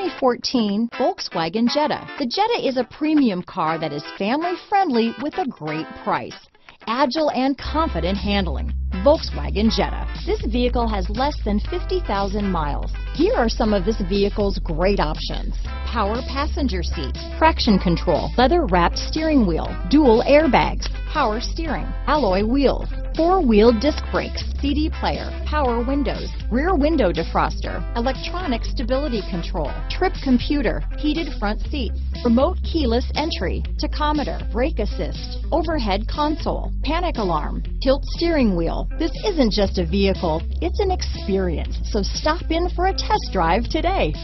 2014 Volkswagen Jetta. The Jetta is a premium car that is family friendly with a great price. Agile and confident handling. Volkswagen Jetta. This vehicle has less than 50,000 miles. Here are some of this vehicle's great options. Power passenger seat, traction control, leather wrapped steering wheel, dual airbags, power steering, alloy wheels, four-wheel disc brakes, CD player, power windows, rear window defroster, electronic stability control, trip computer, heated front seats, remote keyless entry, tachometer, brake assist, overhead console, panic alarm, tilt steering wheel. This isn't just a vehicle, it's an experience. So stop in for a test drive today.